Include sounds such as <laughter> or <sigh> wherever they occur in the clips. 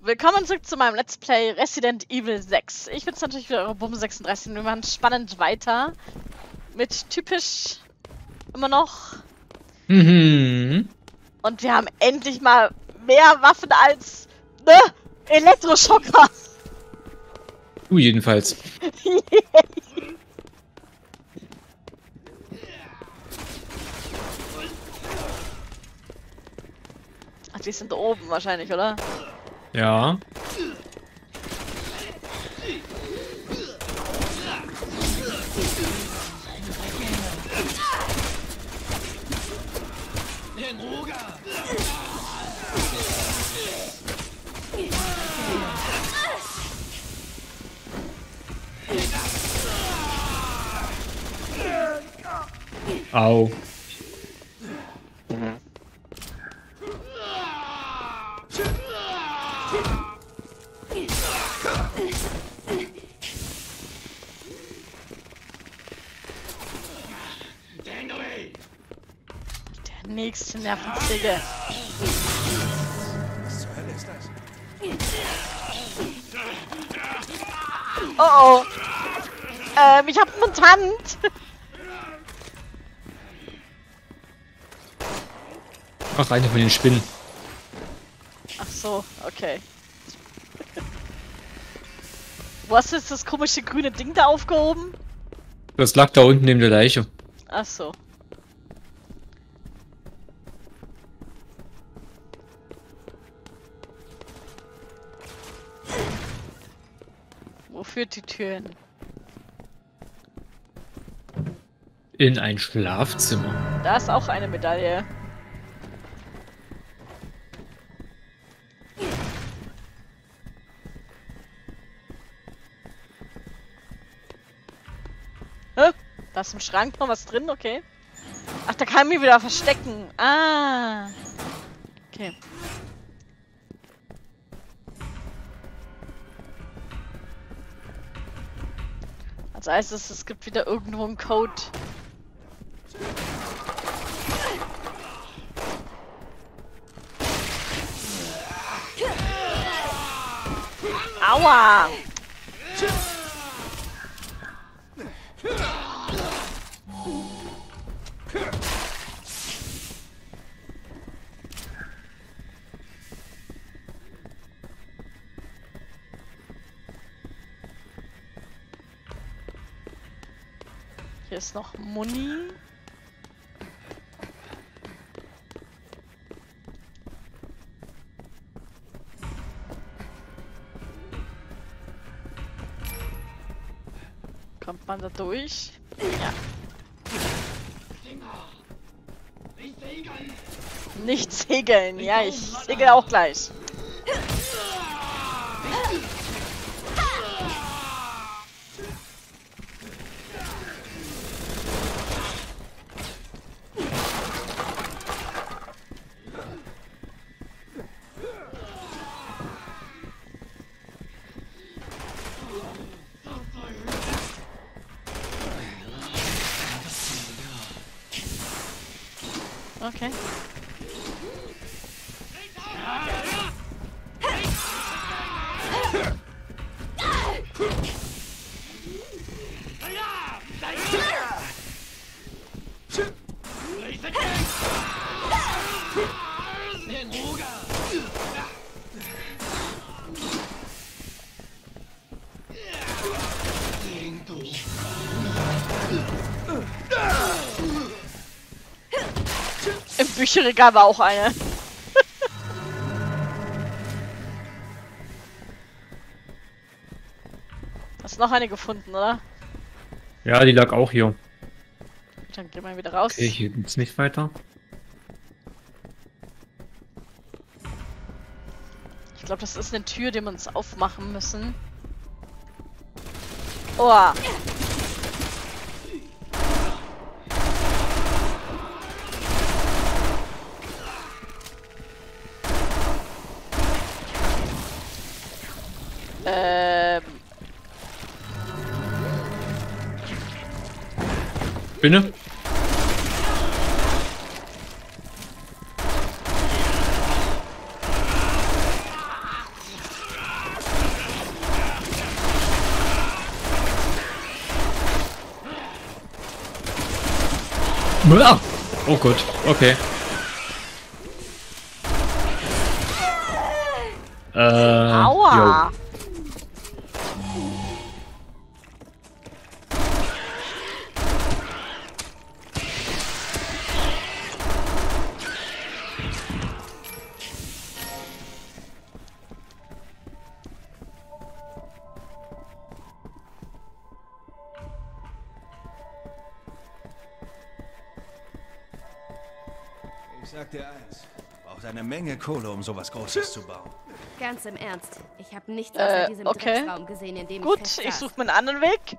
Willkommen zurück zu meinem Let's Play Resident Evil 6. Ich bin's natürlich wieder eure Bum 36 und wir machen spannend weiter. Mit typisch immer noch. Mhm. Und wir haben endlich mal mehr Waffen als ne Elektroschocker. Du jedenfalls. Ach, <laughs> die sind oben wahrscheinlich, oder? Ja. Au. Nächste Nervenzige. Oh oh. Ähm, ich hab einen Mutant. Ach, eine von den Spinnen. Ach so, okay. Wo hast du jetzt das komische grüne Ding da aufgehoben? Das lag da unten neben der Leiche. Ach so. Führt die Tür hin? In ein Schlafzimmer. Da ist auch eine Medaille. Hä? Da ist im Schrank noch was drin, okay. Ach, da kann ich mich wieder verstecken. Ah. Okay. Als erstes, es gibt wieder irgendwo einen Code. Aua! Hier ist noch Muni. Kommt man da durch? Ja. Nicht segeln. Ja, ich segel auch gleich. Bücherregal war auch eine. <laughs> Hast noch eine gefunden, oder? Ja, die lag auch hier. Dann gehen wir wieder raus. Okay, hier geht's nicht weiter. Ich glaube, das ist eine Tür, die wir uns aufmachen müssen. Oh. Spinne. Ah! Oh Gott, okay. Äh, Aua! Yo. Um sowas Großes zu bauen. Ganz im Ernst. Ich habe nichts Äh, außer diesem okay. Drecksraum gesehen, in dem Gut, ich ich suche mir einen anderen Weg.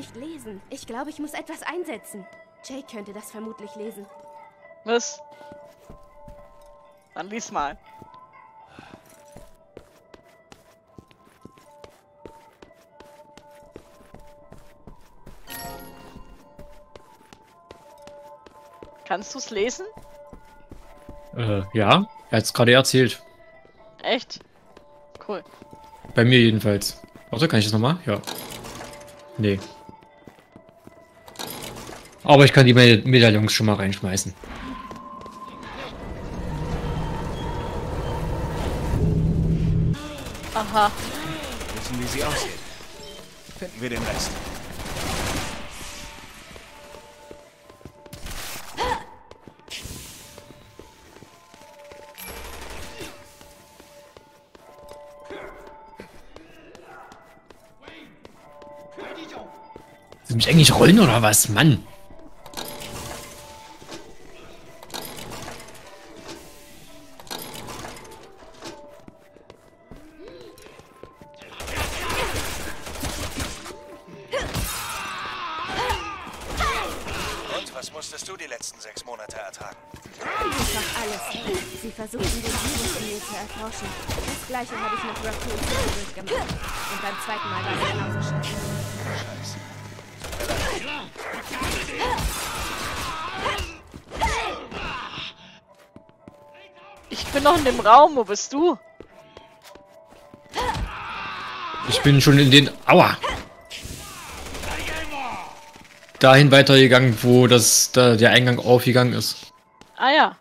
Nicht lesen. Ich glaube, ich muss etwas einsetzen. Jake könnte das vermutlich lesen. Was? Dann lies mal. Kannst du es lesen? Äh, ja, er hat es gerade erzählt. Echt? Cool. Bei mir jedenfalls. Warte, kann ich das nochmal? Ja. Nee. Aber ich kann die Me Medaillons schon mal reinschmeißen. Aha. Wissen, wie sie aussehen. Finden wir den Rest. Willst du mich eigentlich rollen oder was? Mann. Raum. Wo bist du? Ich bin schon in den... Aua! Dahin weitergegangen, wo das da der Eingang aufgegangen ist. Ah ja.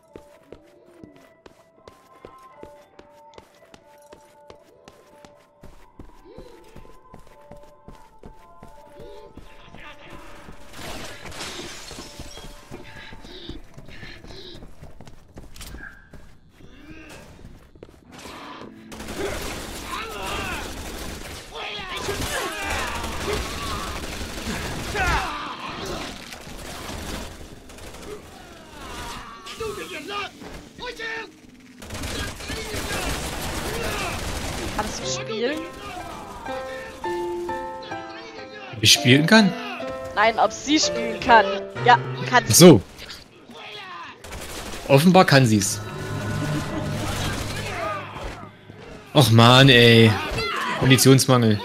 Ich spielen kann? Nein, ob sie spielen kann. Ja, kann sie. so. Offenbar kann sie's. Och man, ey. Munitionsmangel.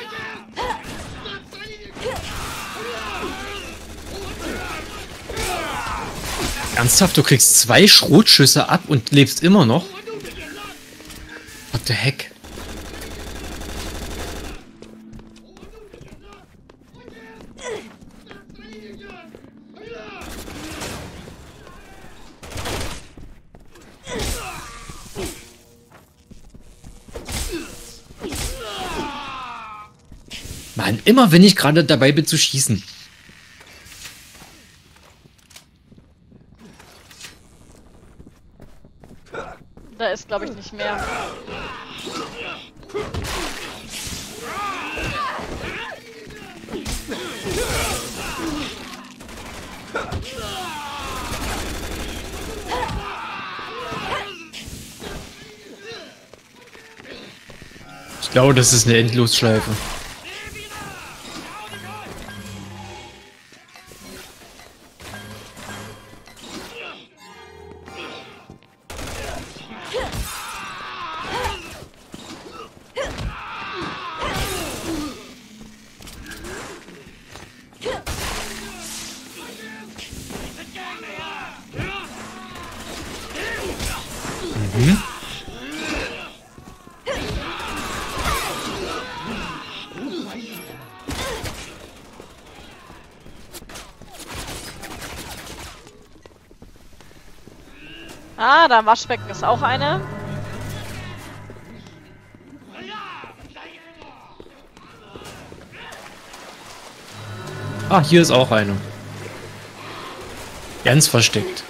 Ernsthaft, du kriegst zwei Schrotschüsse ab und lebst immer noch? What the heck? Immer wenn ich gerade dabei bin zu schießen. Da ist, glaube ich, nicht mehr. Ich glaube, das ist eine Endlosschleife. Ah, da im Waschbecken ist auch eine. Ah, hier ist auch eine. Ganz versteckt.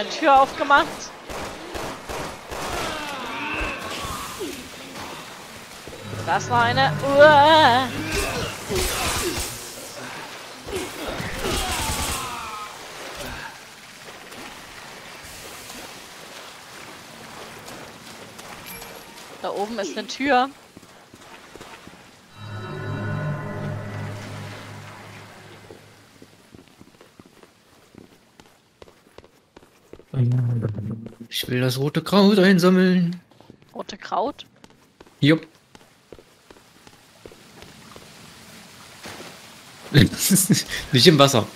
Eine Tür aufgemacht. Da ist noch eine. Uah. Da oben ist eine Tür. Ich will das rote Kraut einsammeln. Rote Kraut. Jupp. <laughs> Nicht im Wasser.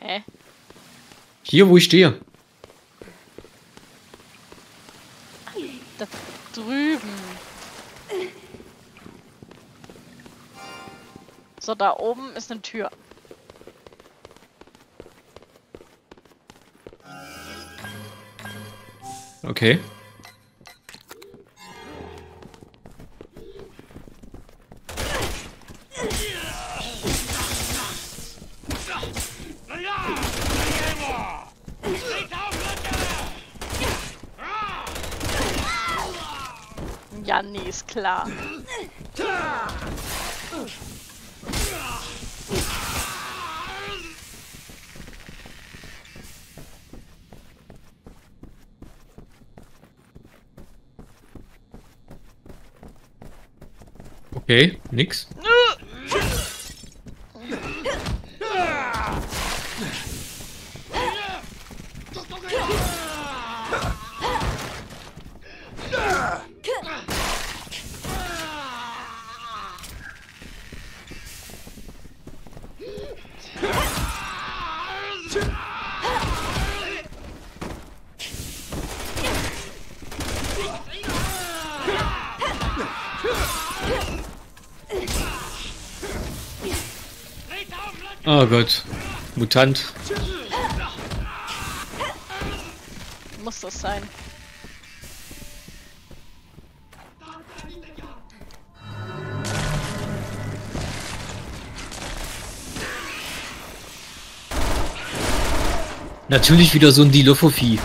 Hä? Hier, wo ich stehe. Da oben ist eine Tür. Okay. Ja, nee, ist klar. Okay, nix. Oh Gott. Mutant. Muss das sein. Natürlich wieder so ein Dilophophie.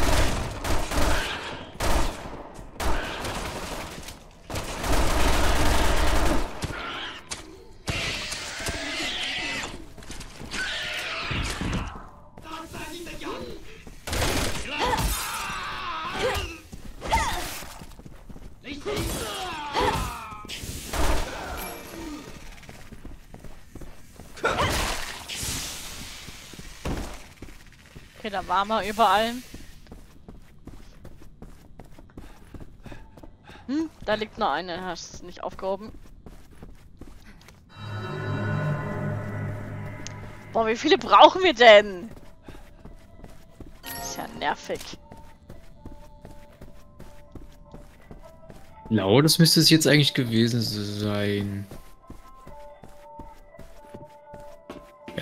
Wir überall. Hm, da liegt noch eine. Hast du nicht aufgehoben? Boah, wie viele brauchen wir denn? Ist ja nervig. Genau, das müsste es jetzt eigentlich gewesen sein.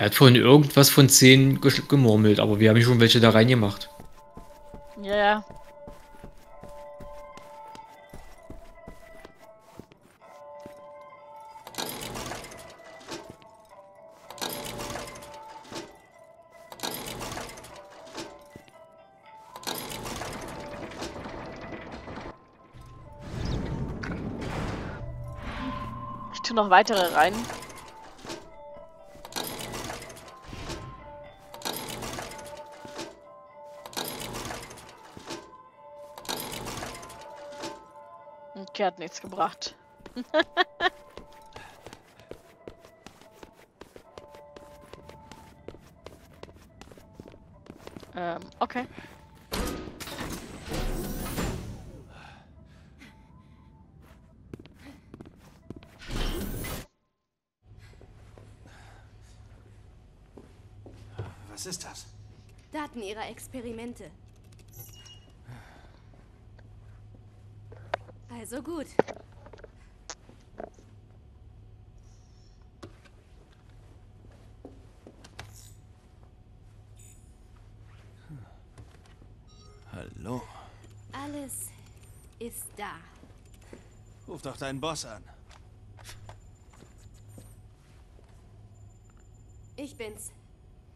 Er hat vorhin irgendwas von 10 gesch- gemurmelt, aber wir haben schon welche da reingemacht. Ja, ja. Ich tue noch weitere rein. Okay, hat nichts gebracht. <laughs> ähm, okay. Was ist das? Daten ihrer Experimente. Also gut. Hallo. Alles ist da. Ruf doch deinen Boss an. Ich bin's.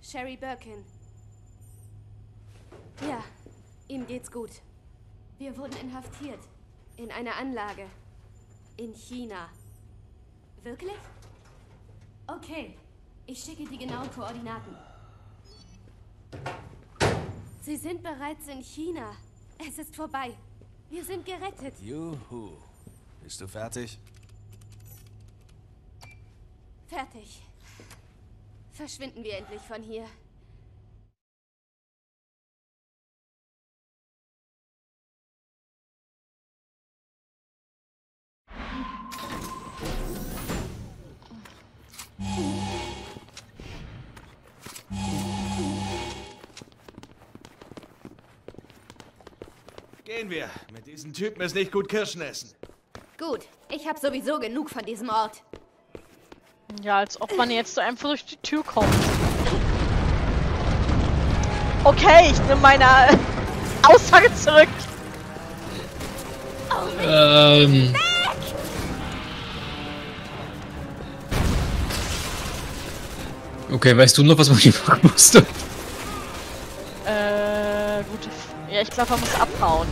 Sherry Birkin. Ja, ihm geht's gut. Wir wurden inhaftiert. In einer Anlage. In China. Wirklich? Okay. Ich schicke die genauen Koordinaten. Sie sind bereits in China. Es ist vorbei. Wir sind gerettet. Juhu. Bist du fertig? Fertig. Verschwinden wir endlich von hier. Gehen wir. Mit diesen Typen ist nicht gut Kirschen essen. Gut, ich habe sowieso genug von diesem Ort. Ja, als ob man jetzt so einfach durch die Tür kommt. Okay, ich nehme meine <laughs> Aussage zurück. Ähm. Okay, weißt du noch, was man hier machen musste? Äh, gute. F ja, ich glaube, man muss abhauen.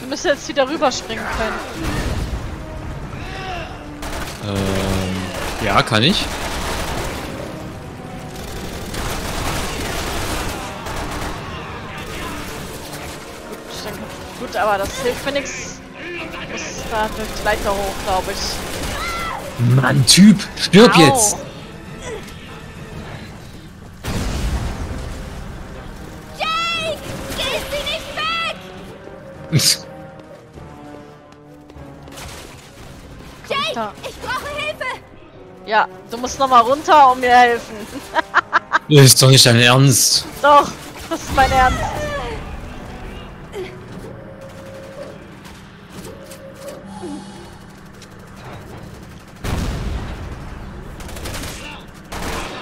Wir müssen jetzt wieder rüberspringen können. Ähm. Ja, kann ich. Gut, aber das hilft mir nichts. Ich muss da durch die Leiter hoch, glaube ich. Mann, Typ, stirb Au. jetzt! Jake! Geh sie nicht weg! <laughs> Jake! Ich brauche Hilfe! Ja, du musst nochmal runter und mir helfen. <laughs> Das ist doch nicht dein Ernst. Doch, das ist mein Ernst.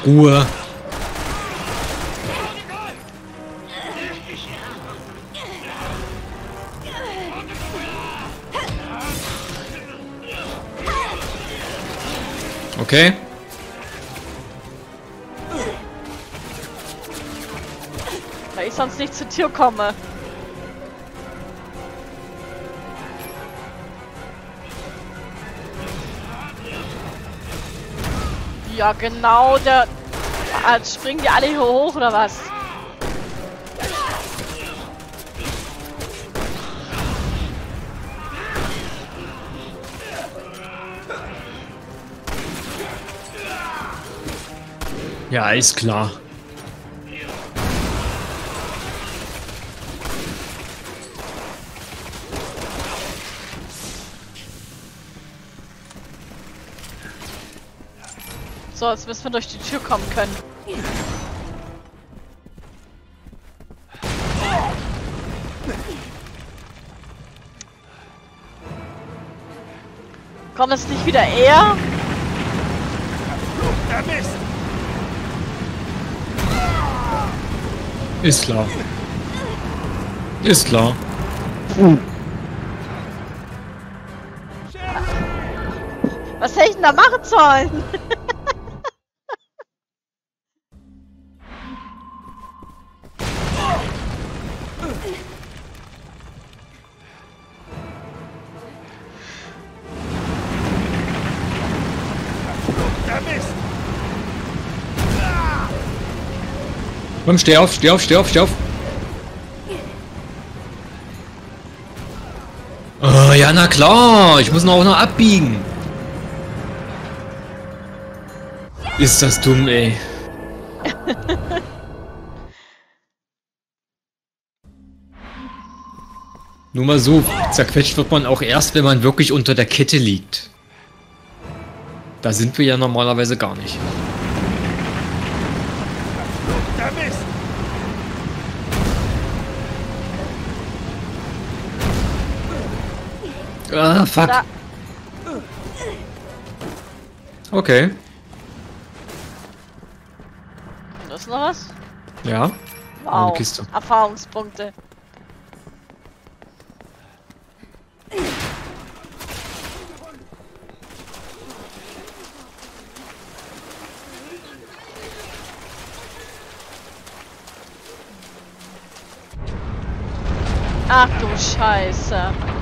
Ruhe. Okay. Weil ich sonst nicht zur Tür komme. Ja, genau, der... Ah, jetzt springen die alle hier hoch, oder was? Ja, ist klar. So, jetzt müssen wir durch die Tür kommen können. Kommt es nicht wieder er? Der Mist! Ist klar. Ist klar. Was hätte ich denn da machen sollen? Komm, steh auf, steh auf, steh auf, steh auf. Oh, ja, na klar. Ich muss noch auch noch abbiegen. Ist das dumm, ey. <laughs> Nur mal so, zerquetscht wird man auch erst, wenn man wirklich unter der Kette liegt. Da sind wir ja normalerweise gar nicht. Ah, fuck. Da. Okay. Da ist noch was? Ja. Wow. Eine Kiste. Erfahrungspunkte. Ach du Scheiße.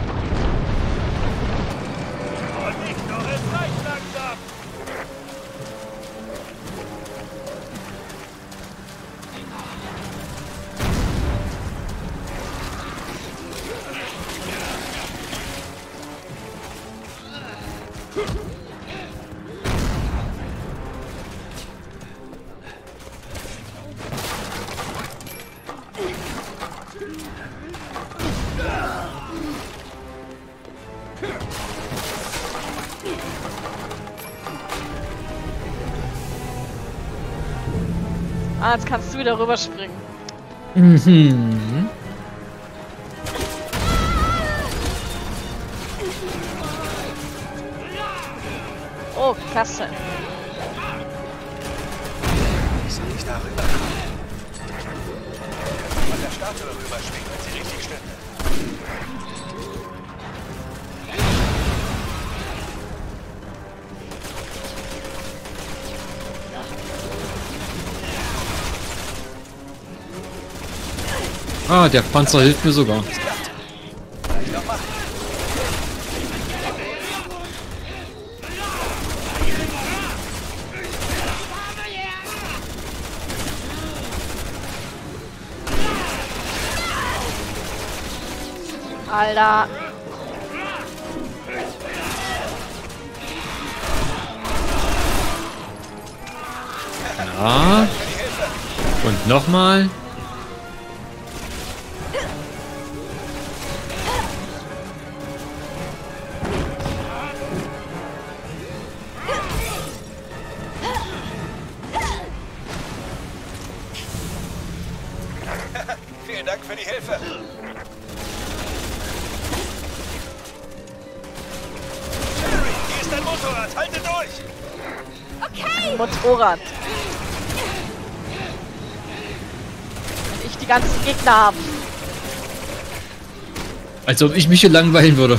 Ah, jetzt kannst du wieder rüberspringen. Mhm. Oh, klasse. Soll ich darüber? Von der Statue rüberschwingen, Ah, der Panzer hilft mir sogar. Alter. Ja. Und nochmal. Motorrad. Halte durch. Motorrad. Und ich die ganzen Gegner haben. Als ob ich mich hier langweilen würde.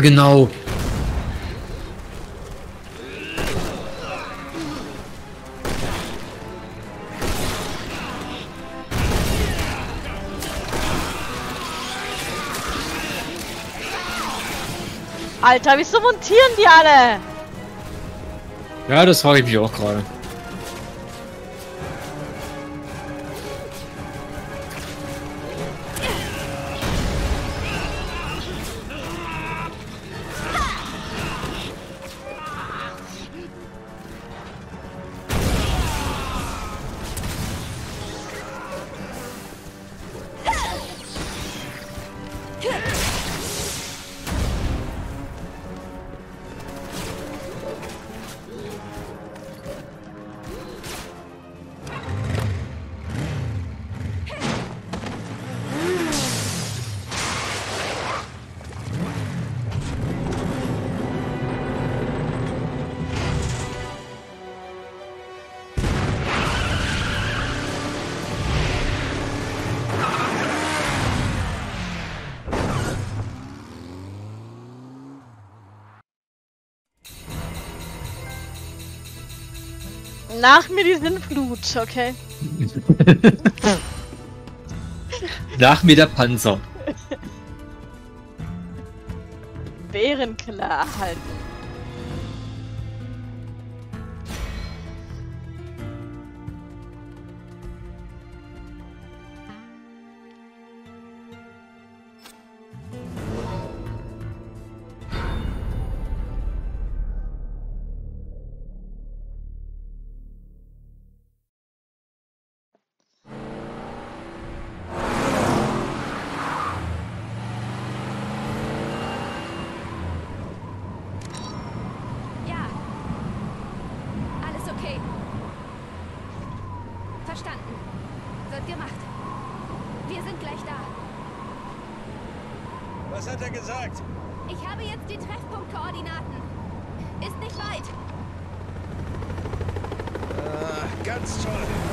Ja, genau. Alter, wieso montieren die alle? Ja, das frage ich mich auch gerade. Nach mir die Sintflut, okay. <laughs> Nach mir der Panzer. Bärenklar erhalten. Hat er gesagt? Ich habe jetzt die Treffpunktkoordinaten. Ist nicht weit. Ah, ganz toll.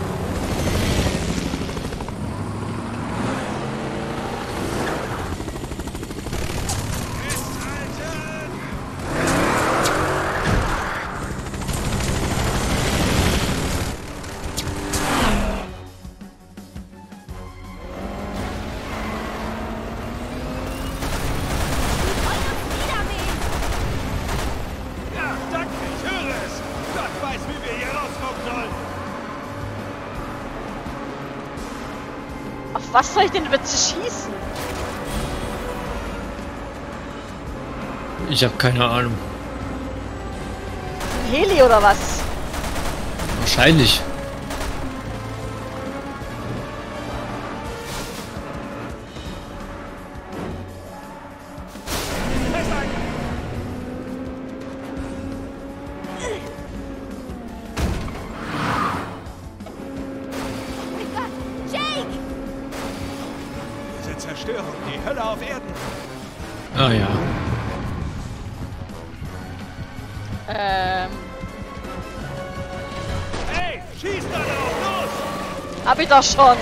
Soll ich denn bitte schießen? Ich habe keine Ahnung. Ein Heli oder was? Wahrscheinlich. Zerstörung, die Hölle auf Erden. Ah ja. Ähm, Hey, schieß da drauf, los! hab ich doch schon.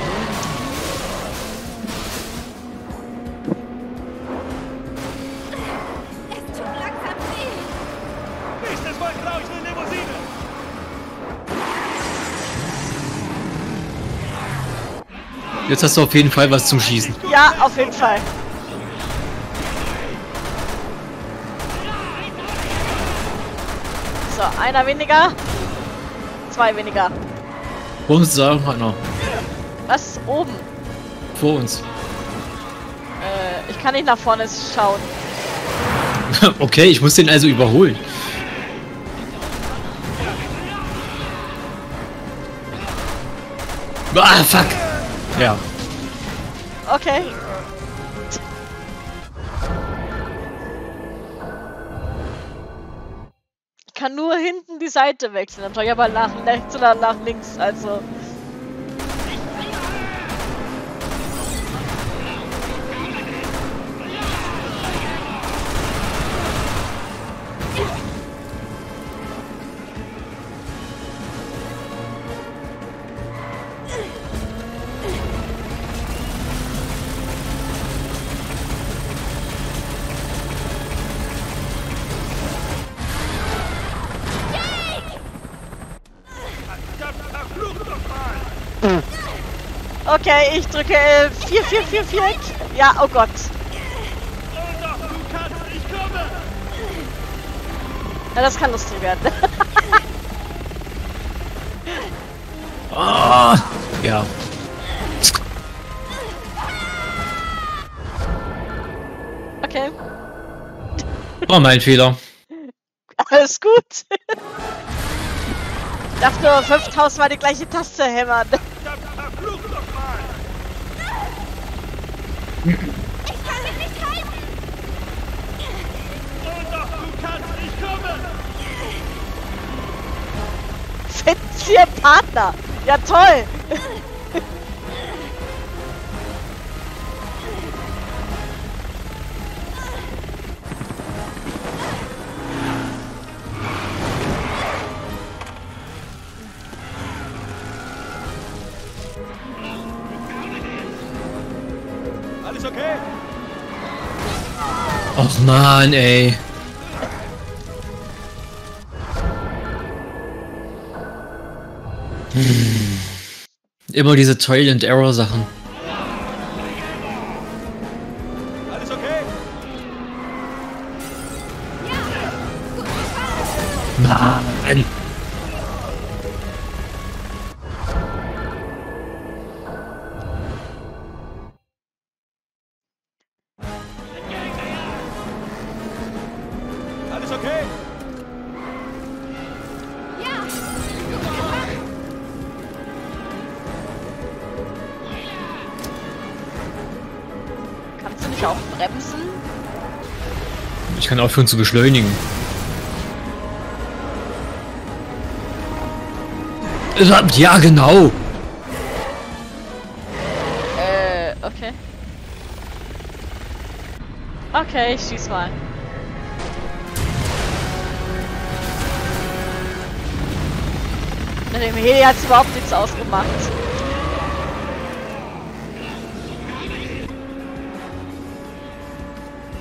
Jetzt hast du auf jeden Fall was zum Schießen. Ja, auf jeden Fall. So, einer weniger. Zwei weniger. Vor uns auch einer. Was? Oben. Vor uns. Äh, ich kann nicht nach vorne schauen. <laughs> okay, ich muss den also überholen. Ah, fuck. Ja. Okay. Ich kann nur hinten die Seite wechseln, dann schaue ich aber nach rechts oder nach links, also. Okay, ich drücke äh, 4, 4, 4, 4. Ja, oh Gott. Ja, das kann lustig werden. <laughs> Ah, ja. Okay, War mein Fehler. alles gut. Ich darf nur 5000 Mal die gleiche Taste hämmern. Verdammt, verflucht nochmal! Ich kann mich nicht halten! Und doch, du kannst, ich komme! Finden Sie einen Partner. Ja, toll. Och man, ey. Immer diese Toil and Error Sachen. Alles okay? Mann. Aufhören zu beschleunigen. Ja, genau. Äh, okay. Okay, ich schieß mal. Mit dem Heli hat's überhaupt nichts ausgemacht.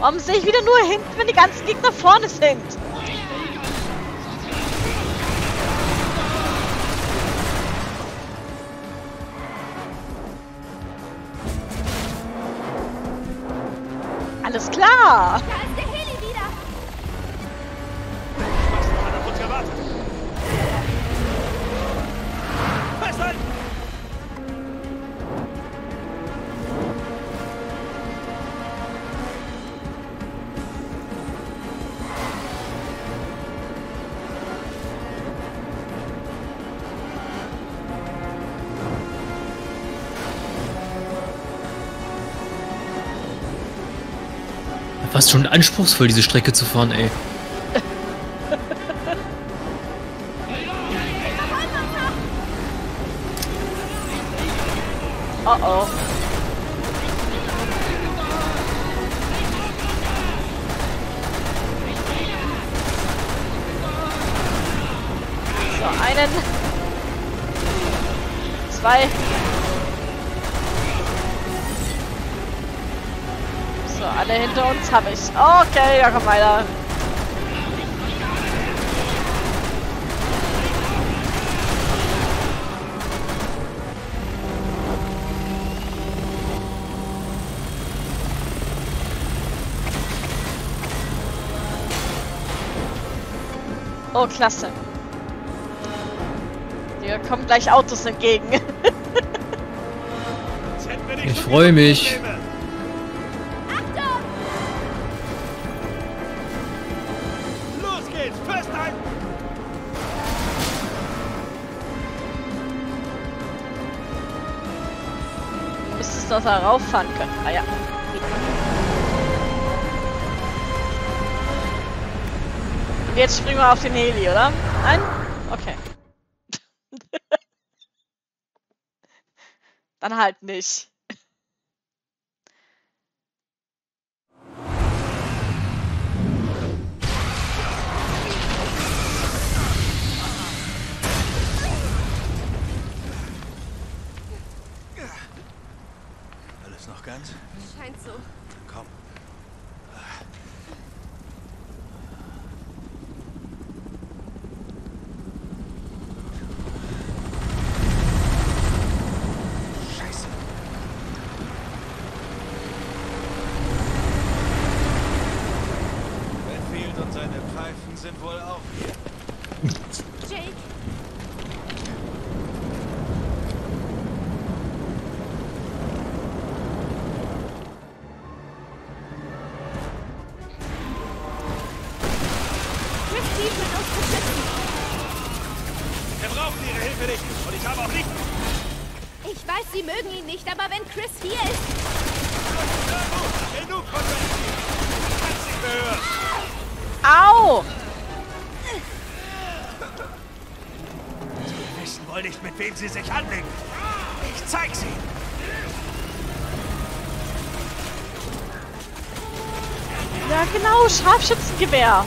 Warum sehe ich wieder nur hinten, wenn die ganzen Gegner vorne sind? Fast schon anspruchsvoll, diese Strecke zu fahren, ey. Habe ich. Okay, ja, komm weiter. Oh, klasse. Hier kommen gleich Autos entgegen. <laughs> Ich so freu viele mich. Du müsstest doch da rauffahren können. Ah ja. Und jetzt springen wir auf den Heli, oder? Nein? Okay. <laughs> Dann halt nicht. Ganz? Scheint so. Genau, Scharfschützengewehr.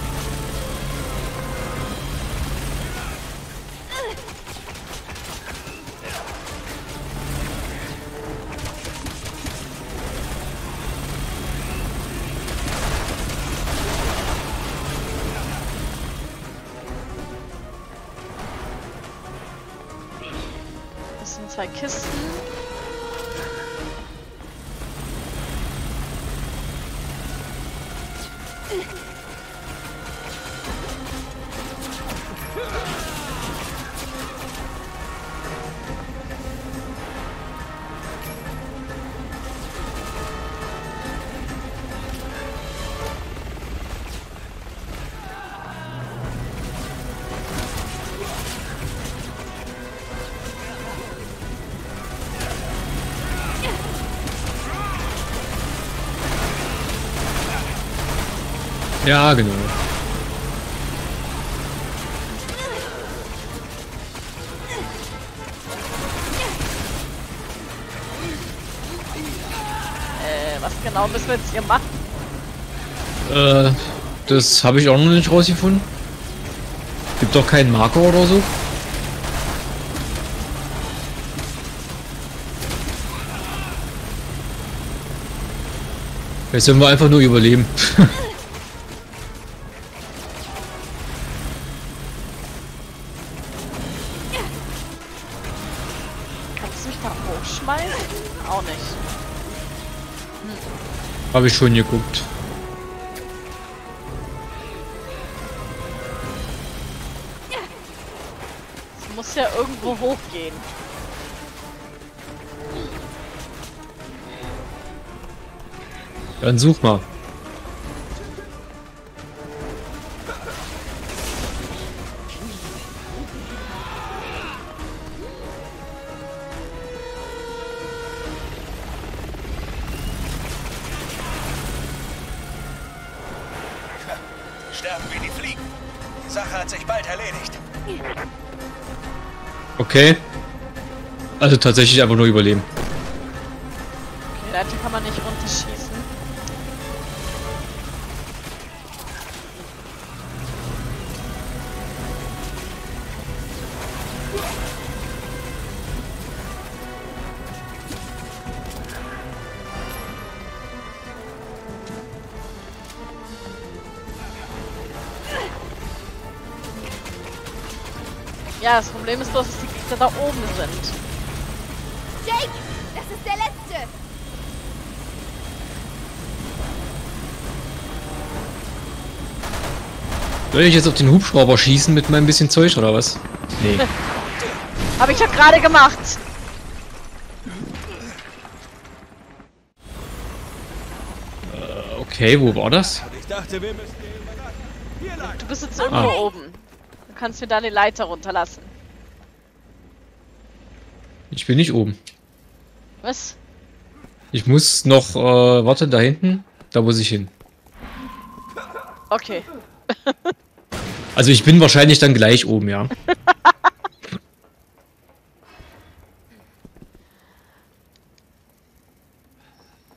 Ja, genau. Äh, was genau müssen wir jetzt hier machen? Äh, das habe ich auch noch nicht rausgefunden. Gibt doch keinen Marker oder so. Jetzt sollen wir einfach nur überleben. <laughs> habe ich schon geguckt. Es muss ja irgendwo hochgehen. Dann such mal. Okay. Also tatsächlich einfach nur überleben. Die Leiter kann man nicht runterschießen. Ja, das Problem ist bloß, Soll ich jetzt auf den Hubschrauber schießen mit meinem bisschen Zeug oder was? Nee. <laughs> Habe ich ja gerade gemacht. Okay, wo war das? Und ich dachte, wir müssen hier übernachten. Hier lang. Du bist jetzt irgendwo Ah. oben. Du kannst mir da die Leiter runterlassen. Ich bin nicht oben. Was? Ich muss noch, äh, warte, da hinten. Da muss ich hin. Okay. <laughs> Also ich bin wahrscheinlich dann gleich oben, ja. <laughs>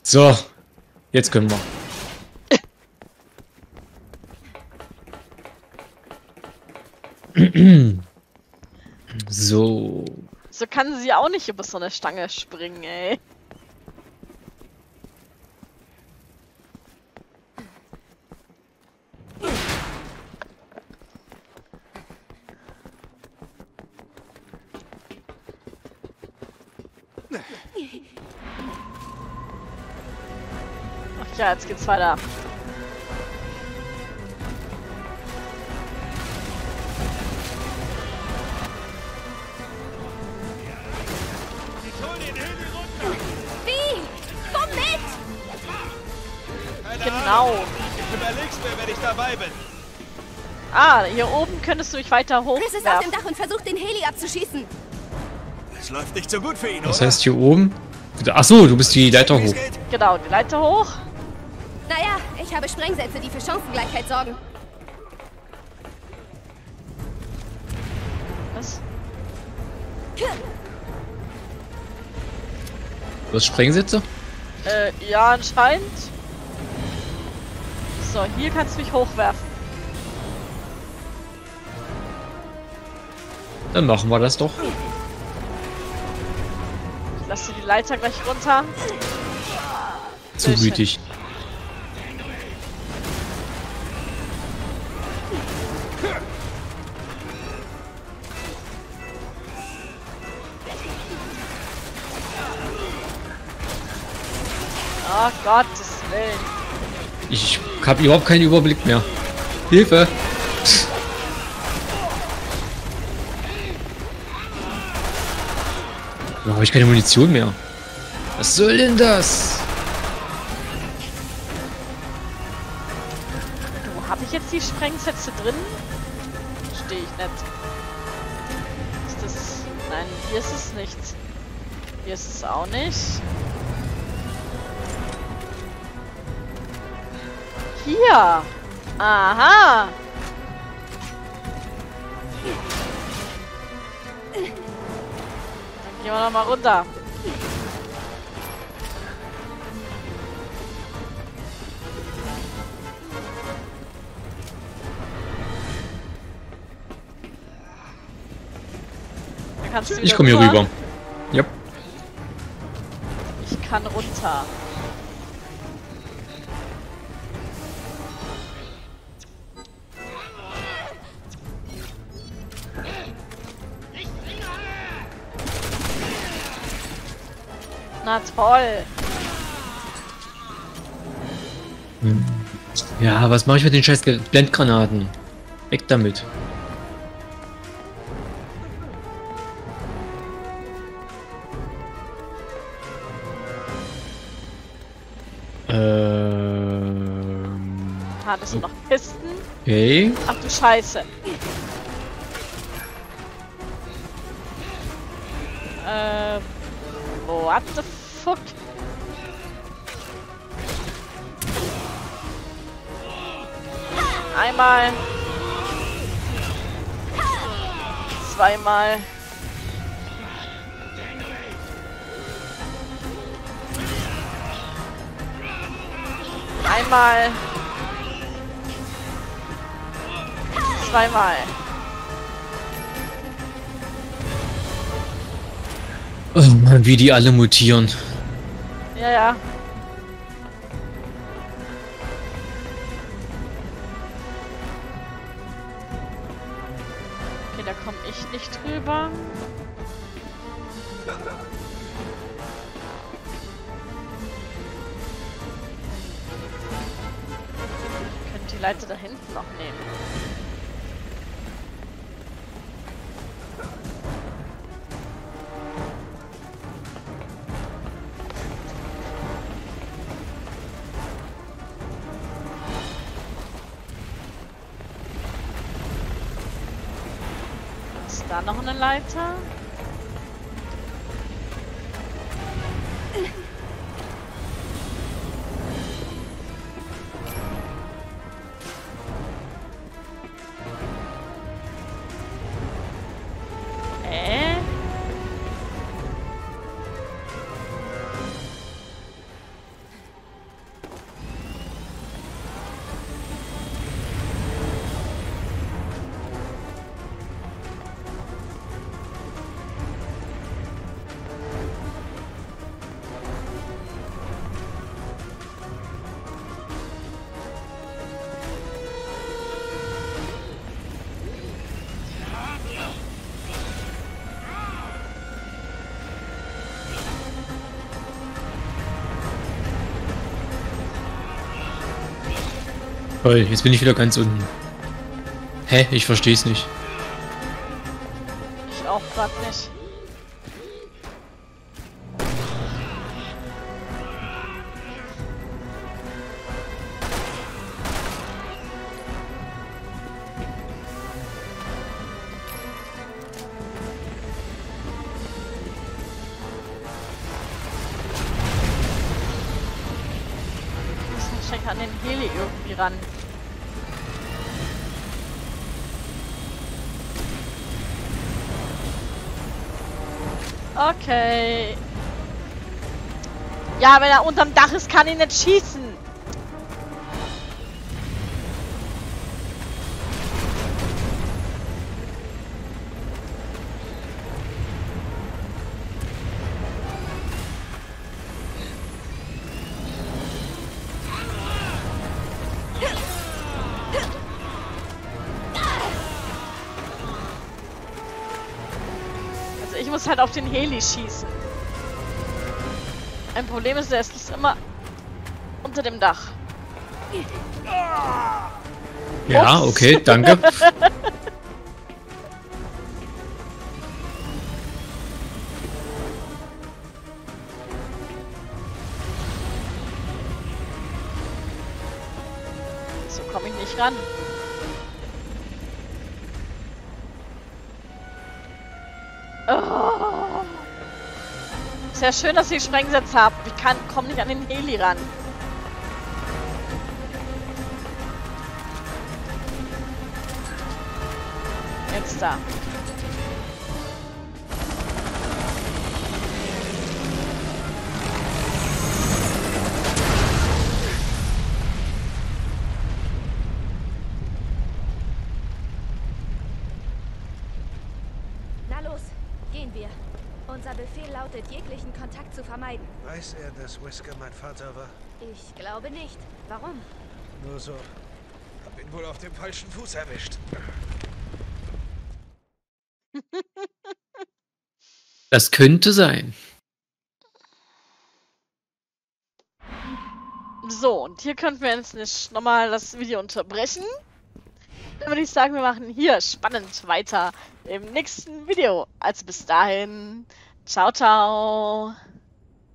So, jetzt können wir. <clears throat> So, So kann sie auch nicht über so eine Stange springen, ey. Ja, jetzt geht's weiter. Ich hol den Heli runter. Wie? Komm mit! Keine Genau. Ich überleg's mir, wenn ich dabei bin. Ah, hier oben könntest du mich weiter Chris ist auf dem. Dach und versucht, den Heli abzuschießen. Es läuft nicht so gut für ihn, was oder? heißt hier oben? Ach so, du bist die Leiter hoch. Genau, die Leiter hoch. Naja, ich habe Sprengsätze, die für Chancengleichheit sorgen. Was? Du hast Sprengsätze? Äh, ja, anscheinend. So, hier kannst du mich hochwerfen. Dann machen wir das doch. Ich lasse die Leiter gleich runter. Zu Sehr Gottes Willen. Ich habe überhaupt keinen Überblick mehr. Hilfe! Warum habe ich keine Munition mehr? Was soll denn das? Du, habe ich jetzt die Sprengsätze drin? Verstehe ich nicht. Ist das... Nein, hier ist es nicht. Hier ist es auch nicht. Hier! Aha! Dann gehen wir noch mal runter. Ich komme hier rüber. Ja. Ich kann runter. Toll. Ja, was mache ich mit den scheiß Blendgranaten? Weg damit. Ähm. Ah, das sind noch Kisten. Okay. Ach du Scheiße. Zweimal. Einmal. Zweimal. Oh Mann, wie die alle mutieren. Ja, ja. Nicht drüber. Ich könnte die Leiter da hinten noch nehmen. Noch eine Leiter? Toll, jetzt bin ich wieder ganz unten. Hä? Ich versteh's nicht. Ich auch grad nicht. Ja, wenn er unterm Dach ist, kann ihn nicht schießen. Also ich muss halt auf den Heli schießen. Ein Problem ist, er ist immer unter dem Dach. Ja, Ups. okay, danke. <laughs> So komme ich nicht ran. Sehr schön, dass ihr Sprengsätze habt. Ich kann, komme nicht an den Heli ran. Jetzt da. Weiß er, dass Whisker mein Vater war? Ich glaube nicht. Warum? Nur so. Hab ihn wohl auf dem falschen Fuß erwischt. <laughs> Das könnte sein. So, und hier könnten wir jetzt nicht nochmal das Video unterbrechen. Dann würde ich sagen, wir machen hier spannend weiter im nächsten Video. Also bis dahin, ciao, ciao.